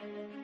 Thank